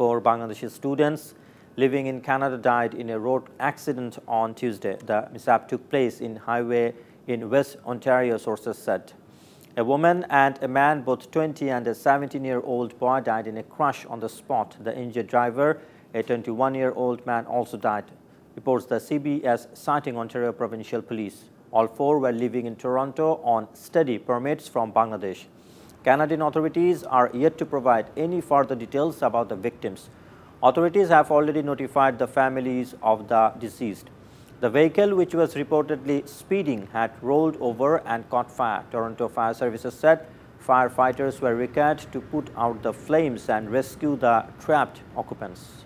Four Bangladeshi students living in Canada died in a road accident on Tuesday. The mishap took place in highway in West Ontario, sources said. A woman and a man, both 20 and a 17-year-old boy, died in a crash on the spot. The injured driver, a 21-year-old man, also died, reports the CBC citing Ontario Provincial Police. All four were living in Toronto on study permits from Bangladesh. Canadian authorities are yet to provide any further details about the victims. Authorities have already notified the families of the deceased. The vehicle, which was reportedly speeding, had rolled over and caught fire. Toronto Fire Services said firefighters were required to put out the flames and rescue the trapped occupants.